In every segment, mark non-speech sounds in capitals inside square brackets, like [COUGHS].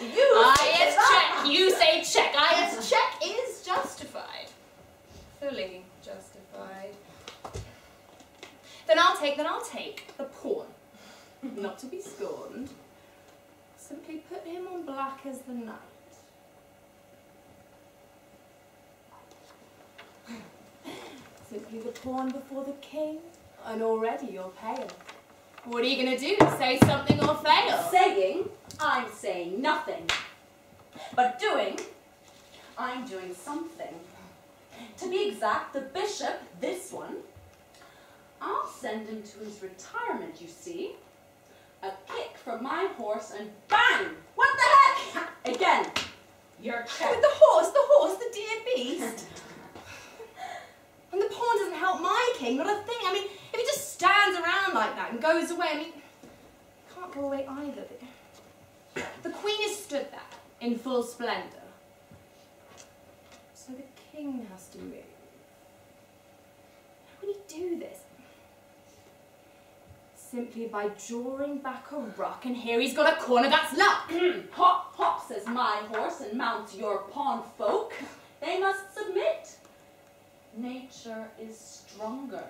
you to check. You say check. Yes, check is justified. Fully justified. Then I'll take, then I'll take the pawn. [LAUGHS] Not to be scorned. Simply put him on black as the knight. [LAUGHS] Simply the pawn before the king, and already you're pale. What are you going to do? Say something or fail? Saying, I'm saying nothing. But doing, I'm doing something. To be exact, the bishop, this one, I'll send him to his retirement, you see. A kick from my horse and bang! What the heck? [LAUGHS] Again, your check. With the horse, the horse, the dear beast. And the pawn doesn't help my king, not a thing. I mean, if he just stands around like that and goes away, I mean, can't go away either. The, queen is stood there in full splendour. So the king has to move. How can he do this? Simply by drawing back a rock, and here he's got a corner that's luck. [CLEARS THROAT] hop, hop, says my horse, and mount your pawn folk. They must submit. Nature is stronger.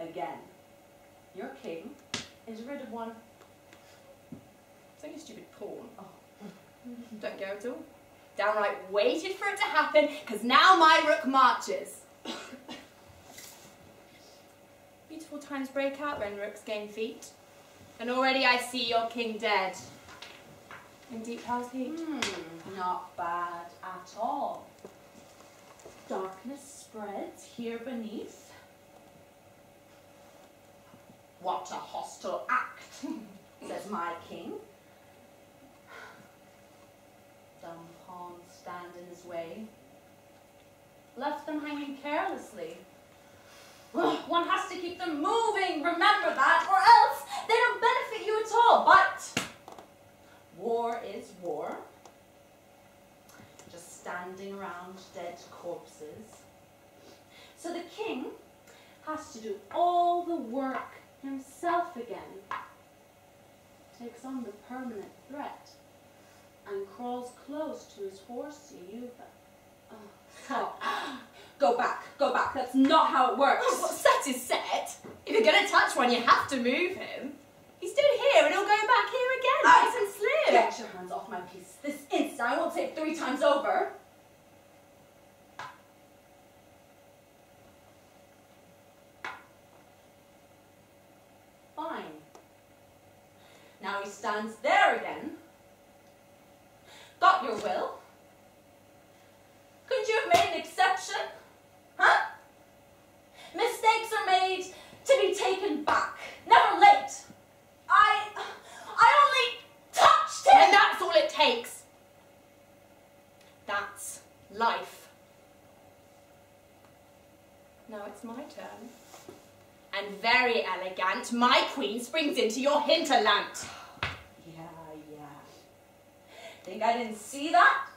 Again, your king is rid of one. It's only a stupid pawn. Oh. [LAUGHS] Don't go at all. Downright waited for it to happen, because now my rook marches. [COUGHS] Beautiful times break out when rooks gain feet. And already I see your king dead. In deep house heat. Hmm, not bad at all. Darkness spreads here beneath. What a hostile act, [LAUGHS] says my king. Dumb pawns stand in his way. Left them hanging carelessly. Ugh, One has to keep them moving, remember that, or else they don't benefit you at all. But war is war. Just standing around dead corpses. So the king has to do all the work himself again. Takes on the permanent threat and crawls close to his horse, Yuva. Oh, stop. [GASPS] go back, go back. That's not how it works. Oh, well, set is set. If you're going to touch one, you have to move him. He stood here and he'll go back here again, I- nice and slim. Get your hands off my piece this instant. I won't say it three times over. Fine. Now he stands there again. Got your will? Couldn't you have made an exception? Huh? Mistakes are made to be taken back, never late. I, I only touched him. And that's all it takes. That's life. Now it's my turn. and very elegant, my queen springs into your hinterland. I didn't see that?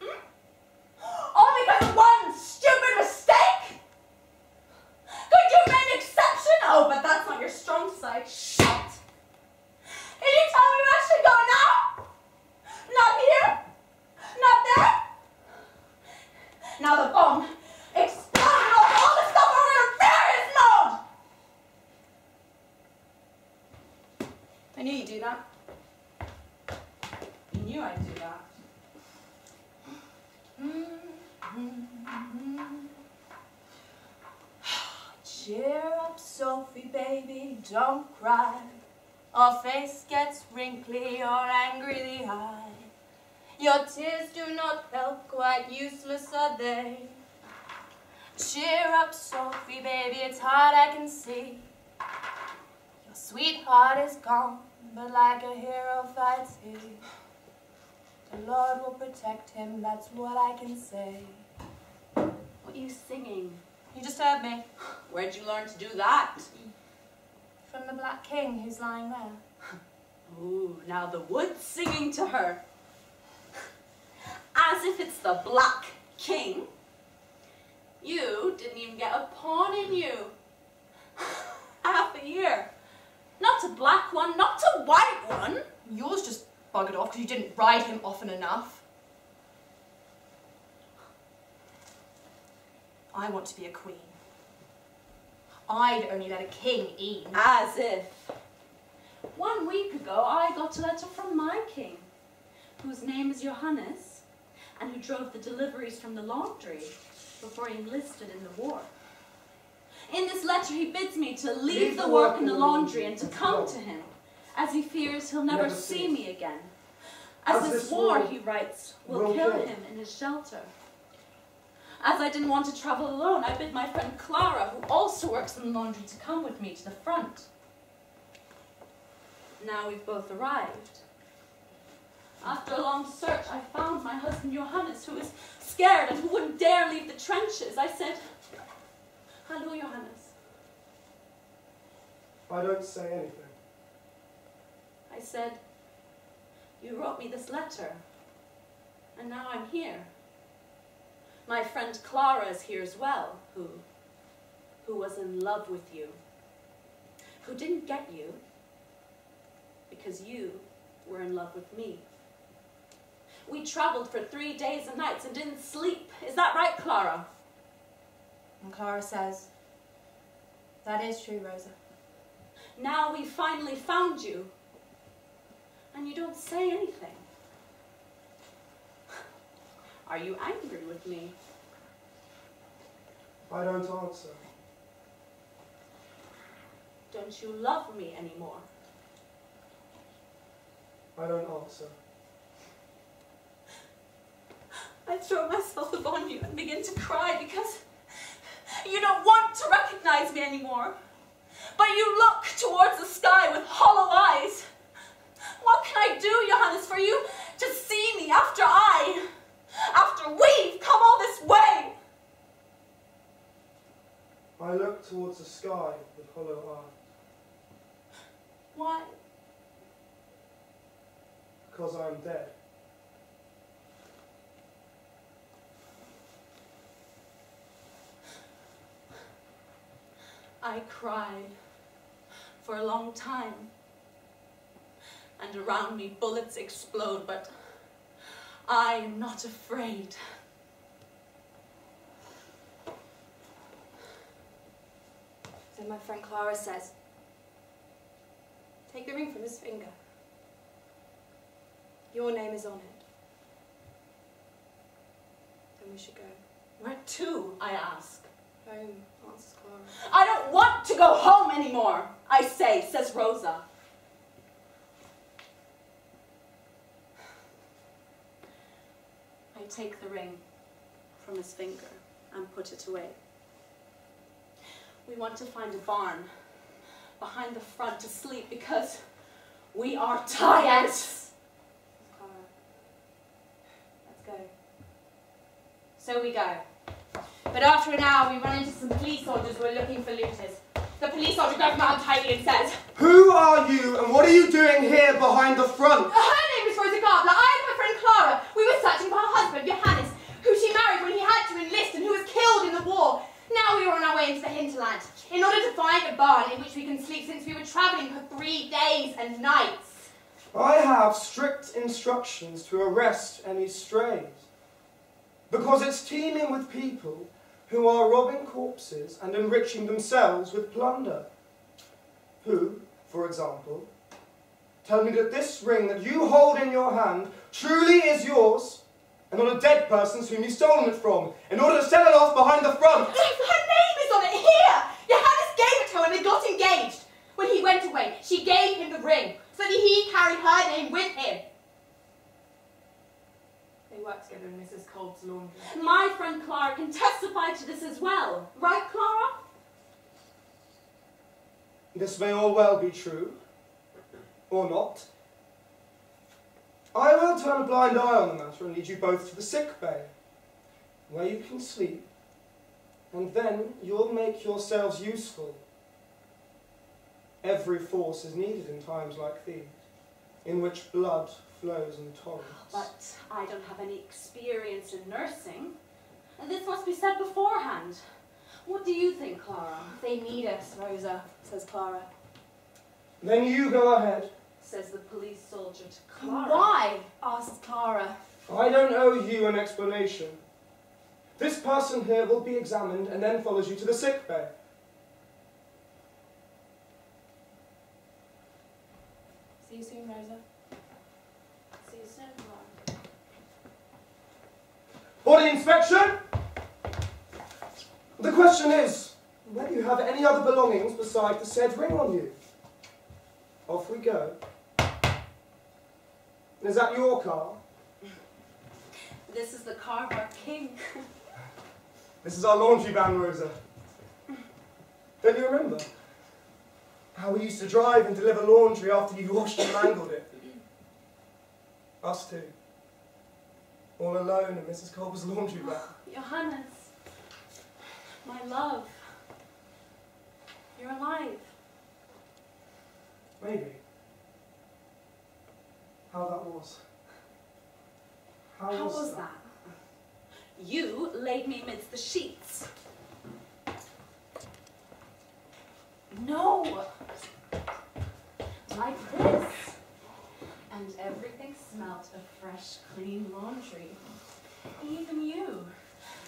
Hmm? All because of one stupid mistake? Could you make an exception? Oh, but that's not your strong side. Shut. Can you tell me where I should go now? Not here? Not there? Now the bomb exploded over all the stuff over in various mode! I knew you'd do that. You knew I'd do that. Cheer up, Baby, don't cry. Our face gets wrinkly or angry the eye. Your tears do not help, quite useless are they. Cheer up, Sophie, baby, it's hard I can see. Your sweetheart is gone, but like a hero fights he. The Lord will protect him, that's what I can say. What are you singing? You just heard me. Where'd you learn to do that? From the Black King who's lying there. [LAUGHS] Ooh, now the wood's singing to her. [LAUGHS] As if it's the Black King. You didn't even get a pawn in you. [LAUGHS] Half a year. Not a black one, not a white one. Yours just buggered off because you didn't ride him often enough. I want to be a queen. I'd only let a king in. As if. One week ago, I got a letter from my king, whose name is Johannes, and who drove the deliveries from the laundry before he enlisted in the war. In this letter, he bids me to leave, the work in the laundry and to come to him, as he fears he'll never, Never see see. me again. As, As this this war, war he writes, will will kill kill. him in his shelter. As I didn't want to travel alone, I bid my friend Clara, who also works in the laundry, to come with me to the front. Now we've both arrived. After a long search, I found my husband Johannes, who is scared and who wouldn't dare leave the trenches. I said, Hello, Johannes. I don't say anything. I said, You wrote me this letter, and now I'm here. My friend Clara is here as well, who, who was in love with you, who didn't get you because you were in love with me. We traveled for three days and nights and didn't sleep. Is that right, Clara? And Clara says, That is true, Rosa. Now we finally found you, and you don't say anything. Are you angry with me? I don't answer. Don't you love me anymore? I don't answer. I throw myself upon you and begin to cry because you don't want to recognize me anymore. But you look towards the sky with hollow eyes. What can I do, Johannes, for you to see me after I, we've come all this way? I look towards the sky with hollow eyes, Why? because I am dead. I cried for a long time. And around me bullets explode, but I am not afraid. Then my friend Clara says, Take the ring from his finger. Your name is on it. Then we should go. Where to? I ask. Home, answers Clara. I don't want to go home anymore, I say, says Rosa. I take the ring from his finger and put it away. We want to find a barn behind the front to sleep because we are tired. Yes. Let's go. So we go. But after an hour, we run into some police soldiers who are looking for looters. The police sergeant grabs him out tightly and says, Who are you and what are you doing here behind the front? Her name is Rosa Gabler. I and my friend Clara. We were searching for her husband, Johannes, who she married when he had to enlist and who was killed in the war. Now we are on our way into the hinterland in order to find a barn in which we can sleep since we were travelling for three days and nights. I have strict instructions to arrest any strays. Because it's teeming with people who are robbing corpses and enriching themselves with plunder. Who, for example, tell me that this ring that you hold in your hand truly is yours and not a dead person's whom you've stolen it from in order to sell it off behind the front. Her name is on it here! Johannes gave it to her and they got engaged. When he went away, she gave him the ring so that he carried her name with him. They work together in Mrs. Kolb's laundry. My friend Clara can testify to this as well. Right, Clara? This may all well be true, or not. I will turn a blind eye on the matter and lead you both to the sick bay, where you can sleep, and then you'll make yourselves useful. Every force is needed in times like these, in which blood flows in torrents. But I don't have any experience in nursing. And this must be said beforehand. What do you think, Clara? They need us, Rosa, says Clara. Then you go ahead. Says the police soldier to Clara. Why? asks Clara. I don't owe you an explanation. This person here will be examined and then follows you to the sick bay. See you soon, Rosa. See you soon, Clara. Body inspection! The question is whether you have any other belongings beside the said ring on you. Off we go. Is that your car? This is the car of our king. This is our laundry van, Rosa. Don't you remember? How we used to drive and deliver laundry after you washed and mangled it. Us two. All alone in Mrs. Culver's laundry van. Oh, Johannes, my love, you're alive. Maybe. How that was. How, How was that? You laid me amidst the sheets. No! Like this. And everything smelt of fresh, clean laundry. Even you.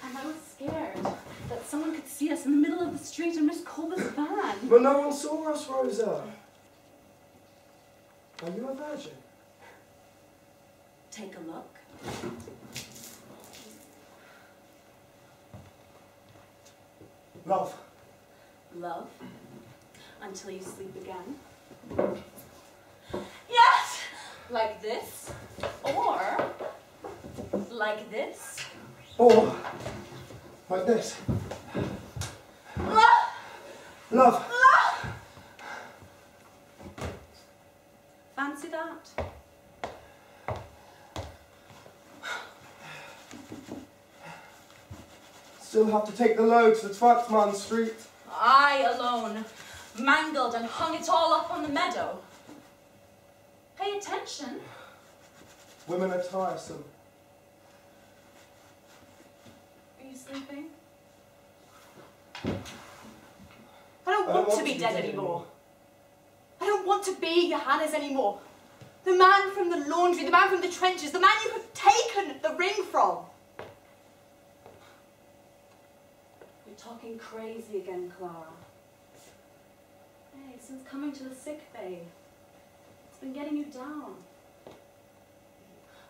And I was scared that someone could see us in the middle of the street in Miss Colbert's van. But no one saw us, Rosa. Are you a virgin? Take a look. Love. Love. Until you sleep again. Yes! Like this. Or like this. Or like this. Ah! Love. Fancy that? Still have to take the load to the Twachtman Street. I alone mangled and hung it all up on the meadow. Pay attention. Women are tiresome. Are you sleeping? I don't I want, don't to be dead anymore. I don't want to be Johannes anymore. The man from the laundry, the man from the trenches, the man you have taken the ring from. You're talking crazy again, Clara. Hey, since coming to the sick bay, it's been getting you down.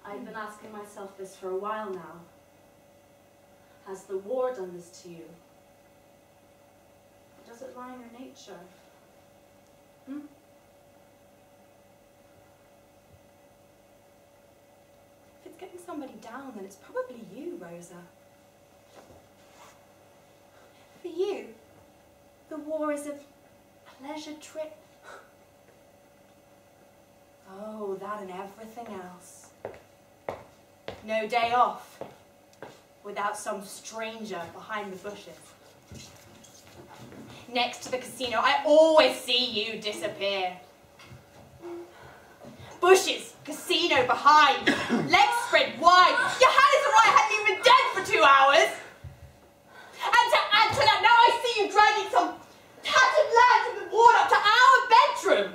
I've been asking myself this for a while now. Has the war done this to you? Or does it lie in your nature? Hmm? If it's getting somebody down, then it's probably you, Rosa. For you, the war is a pleasure trip. Oh, that and everything else. No day off without some stranger behind the bushes. next to the casino. I always see you disappear. Bushes, casino behind, legs spread wide. Your hand is right, I hadn't even dead for two hours. And to add to that, now I see you dragging some tattered lad from the ward up to our bedroom.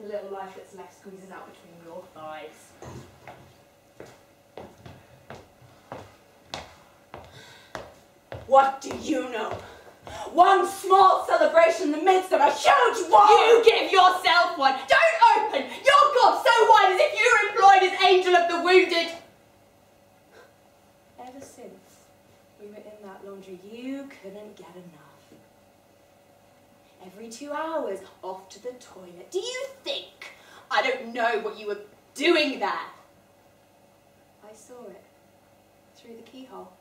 The little life that's left squeezes out between your thighs. What do you know? One small celebration in the midst of a huge war! You give yourself one! Don't open your gob so wide as if you were employed as angel of the wounded! Ever since we were in that laundry, you couldn't get enough. Every two hours, off to the toilet. Do you think I don't know what you were doing there? I saw it through the keyhole.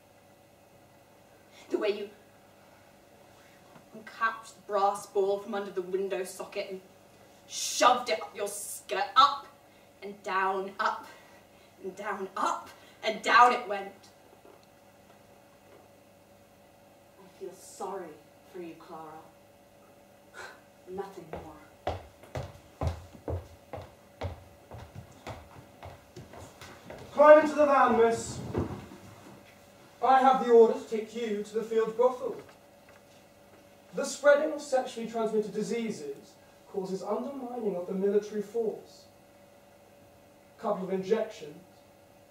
The way you uncapped the brass ball from under the window socket and shoved it up your skirt, up and down, up and down, up and down it went. I feel sorry for you, Clara. [SIGHS] Nothing more. Climb into the van, miss. I have the order to take you to the field brothel. The spreading of sexually transmitted diseases causes undermining of the military force. A Couple of injections,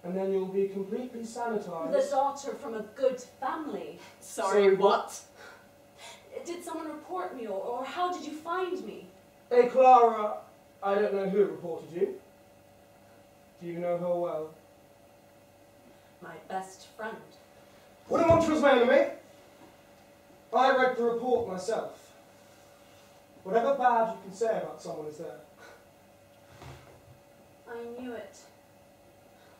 and then you'll be completely sanitized. The daughter from a good family. Sorry, Sorry, what? Did someone report me, or, or how did you find me? Hey, Clara, I don't know who reported you. Do you know her well? My best friend. Wouldn't want you as my enemy. I read the report myself. Whatever bad you can say about someone is there. I knew it.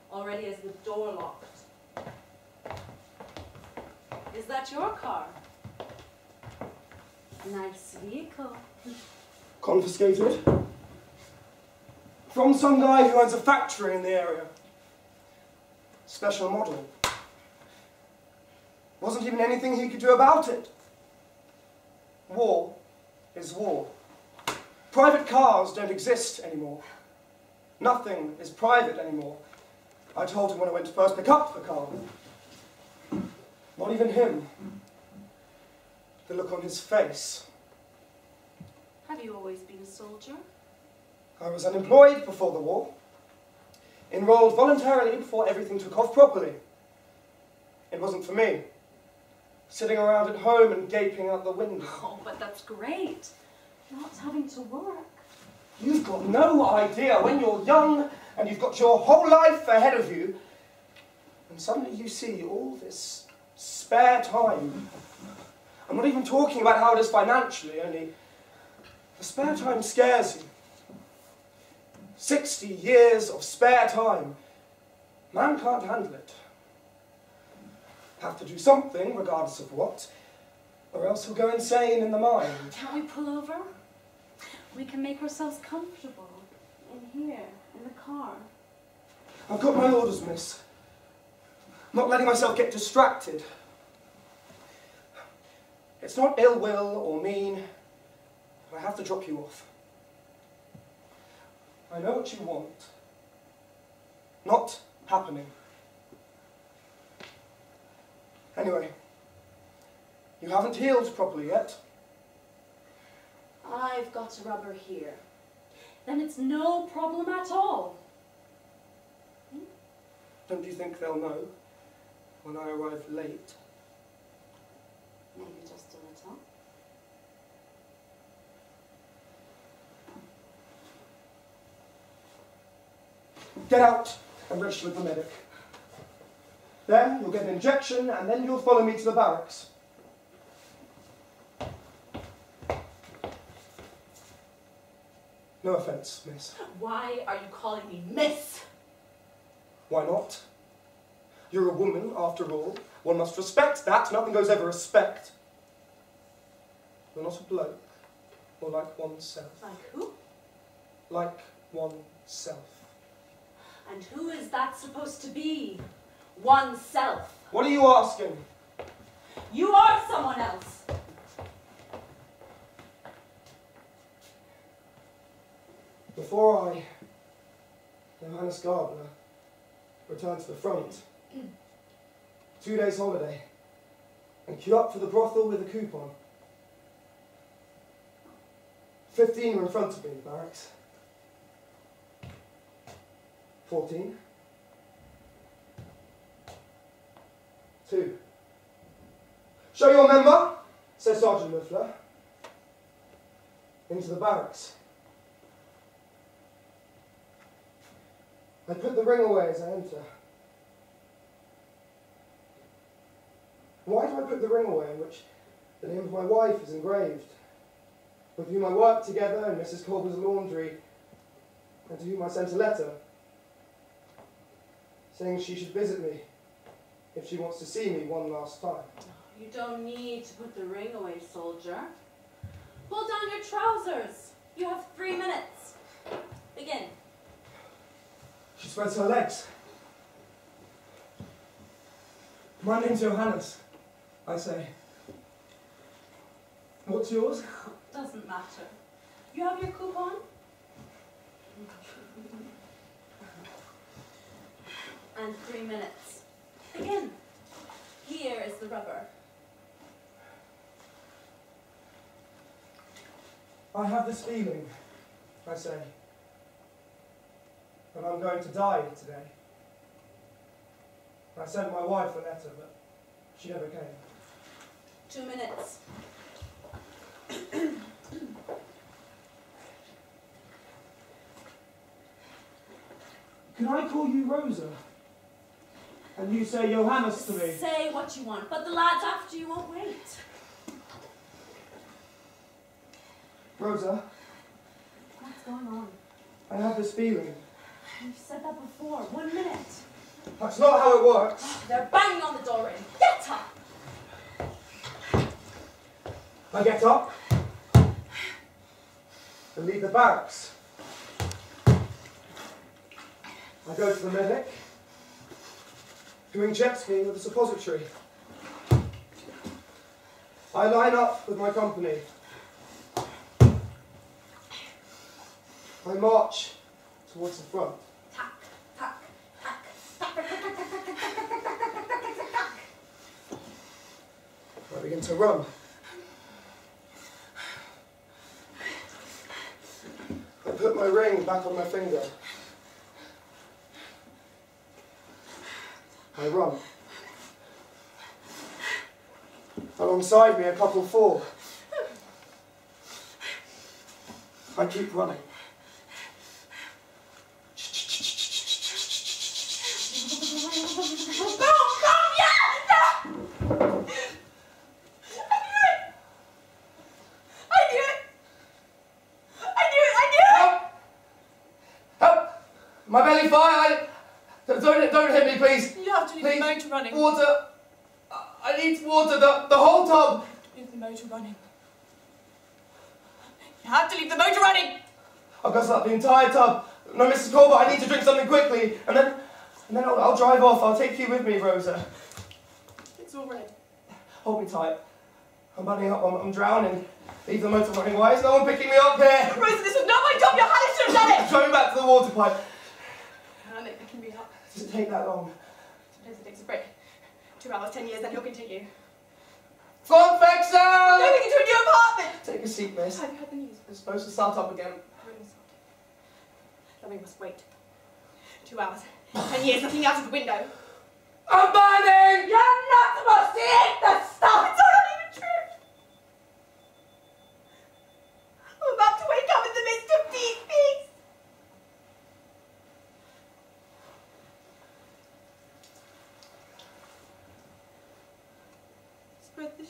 Already as the door locked. Is that your car? Nice vehicle. Confiscated. From some guy who owns a factory in the area. Special model. Wasn't even anything he could do about it. War is war. Private cars don't exist anymore. Nothing is private anymore. I told him when I went to first pick up the car. Not even him. The look on his face. Have you always been a soldier? I was unemployed before the war. Enrolled voluntarily before everything took off properly. It wasn't for me. Sitting around at home and gaping out the window. Oh, but that's great. Not having to work. You've got no idea when you're young and you've got your whole life ahead of you, and suddenly you see all this spare time. I'm not even talking about how it is financially, only the spare time scares you. 60 years of spare time. Man can't handle it. Have to do something, regardless of what, or else he'll go insane in the mind. Can't we pull over? We can make ourselves comfortable in here, in the car. I've got my orders, miss. I'm not letting myself get distracted. It's not ill will or mean. but I have to drop you off. I know what you want. Not happening. Anyway, you haven't healed properly yet. I've got a rubber here. Then it's no problem at all. Don't you think they'll know when I arrive late? Maybe just a little. Get out and register with the medic. There, you'll get an injection and then you'll follow me to the barracks. No offence, miss. Why are you calling me Miss? Why not? You're a woman, after all. One must respect that. Nothing goes over respect. You're not a bloke, or like oneself. Like who? Like oneself. And who is that supposed to be? Oneself. What are you asking? You are someone else. Before I, Johannes Gabler, returned to the front, [CLEARS THROAT] two days holiday, and queue up for the brothel with a coupon. Fifteen were in front of me in the barracks. Fourteen. Two. Show your member, says Sergeant Muffler. Into the barracks. I put the ring away as I enter. Why do I put the ring away in which the name of my wife is engraved? With whom I worked together in Mrs. Colbert's laundry, and to whom I sent a letter saying she should visit me if she wants to see me one last time. You don't need to put the ring away, soldier. Pull down your trousers. You have three minutes. Begin. She spreads her legs. My name's Johannes, I say. What's yours? [LAUGHS] Doesn't matter. You have your coupon? And three minutes. Begin. Here is the rubber. I have this feeling, I say, that I'm going to die today. I sent my wife a letter, but she never came. Two minutes. Can I call you Rosa? And you say Johannes to me? Say what you want, but the lads after you won't wait. Rosa, What's going on? I have this feeling. You've said that before. One minute. That's not how it works. Oh, they're banging on the door ring. Get up! I get up and leave the barracks. I go to the medic, doing jet skiing with the suppository. I line up with my company. I march towards the front. I begin to run. I put my ring back on my finger. I run. Alongside me, a couple fall. I keep running. Boom, boom, yeah! I knew it! I knew it! I knew it! Help! Help! My belly fire! I... Don't, don't hit me, please. You have to leave Please. the motor running. Water. I- I need water. The, the whole tub. Leave the motor running. You have to leave the motor running! I've got to start the entire tub. No, Mrs. Colbert, I need to drink something quickly. And then, and then I'll, I'll drive off. I'll take you with me, Rosa. It's all right. Hold me tight. I'm burning up. I'm, I'm drowning. Leave the motor running. Why is no one picking me up here? Rosa, this was not my job! Your Hannah should have done I'm it! going back to the water pipe. It can be up. Does it take that long? Sometimes it takes a break. Two hours, ten years, then he'll continue. Confection! Moving into a new apartment! Take a seat, miss. Have you heard the news? It's supposed to start up again. Then we must wait. Two hours. Ten years looking out of the window. I'm burning! You're not supposed to eat the stuff! It's not even true! I'm about to wake up in the midst of deep peace!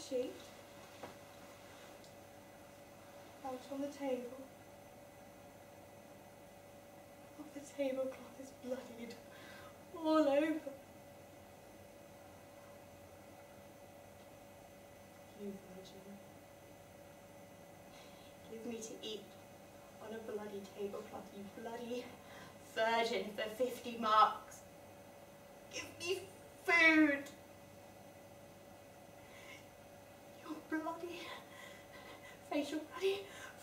Out on the table. Oh, the tablecloth is bloodied all over. You virgin, give me to eat on a bloody tablecloth, you bloody virgin for fifty marks. Give me food. Place your bloody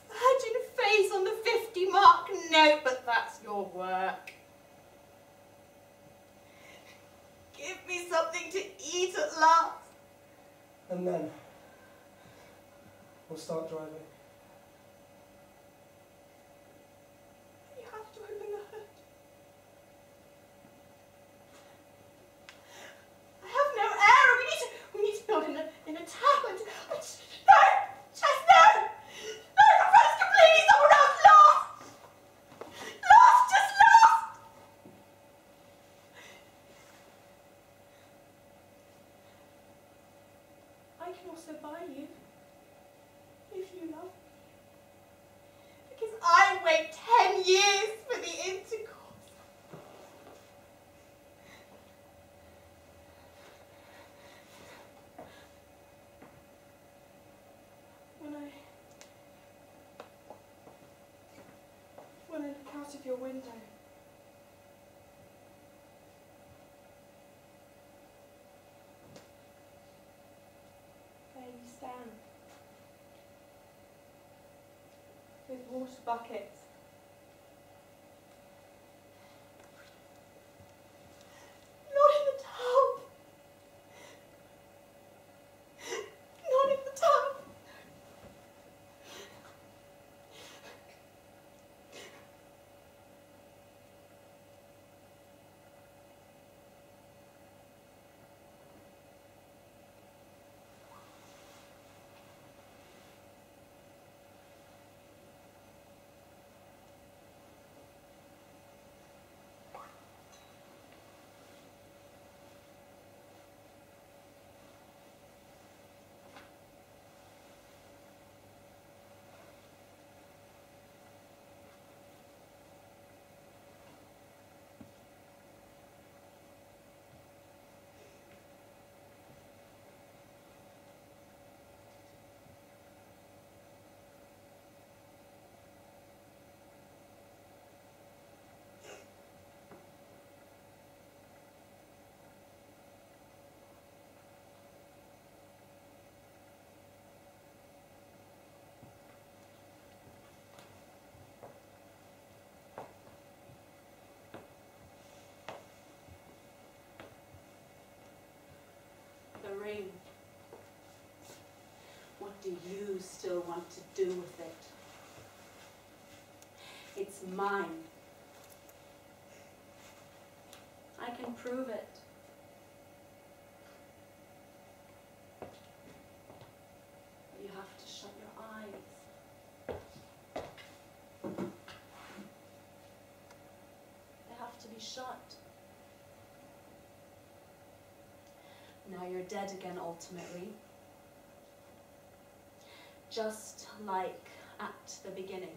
virgin face on the 50 mark note, but that's your work. Give me something to eat at last. And then we'll start driving. You have to open the hood. I have no air. We need to. We need to build in a in a tap. I, I just, no, just no, no. The road's completely somewhere else. Lost, lost, just lost. Also buy you if you love me. Because I wait ten years for the intercourse. When I when I look out of your window. There you stand. with water buckets. Not in the tub. Not in the tub. What do you still want to do with it? It's mine. I can prove it. But you have to shut your eyes. They have to be shut. Now you're dead again, ultimately. Just like at the beginning.